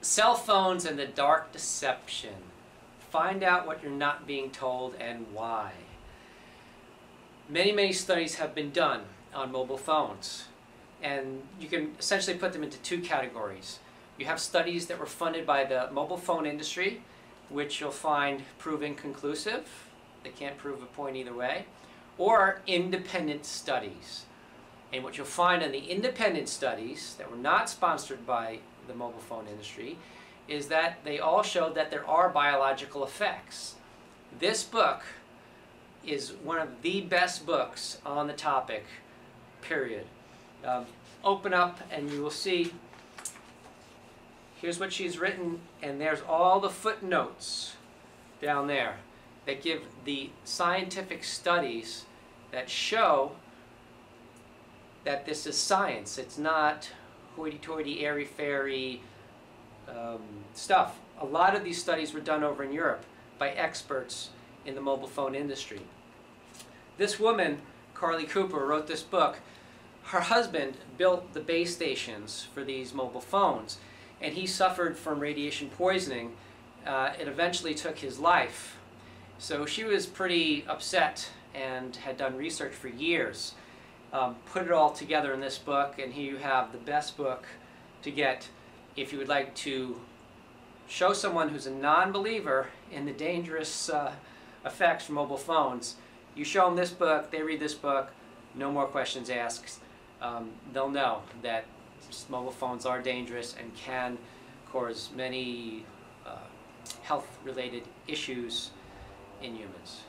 Cell phones and the dark deception. Find out what you're not being told and why. Many, many studies have been done on mobile phones. And you can essentially put them into two categories. You have studies that were funded by the mobile phone industry, which you'll find proving conclusive, they can't prove a point either way. Or independent studies. And what you'll find in the independent studies that were not sponsored by the mobile phone industry is that they all showed that there are biological effects. This book is one of the best books on the topic, period. Um, open up and you will see, here's what she's written, and there's all the footnotes down there that give the scientific studies that show that this is science. It's not hoity-toity, airy-fairy um, stuff. A lot of these studies were done over in Europe by experts in the mobile phone industry. This woman, Carleigh Cooper, wrote this book. Her husband built the base stations for these mobile phones, and he suffered from radiation poisoning. Uh, it eventually took his life. So she was pretty upset and had done research for years. Um, put it all together in this book, and here you have the best book to get if you would like to show someone who's a non-believer in the dangerous uh, effects from mobile phones. You show them this book, they read this book, no more questions asked. Um, they'll know that mobile phones are dangerous and can cause many uh, health-related issues in humans.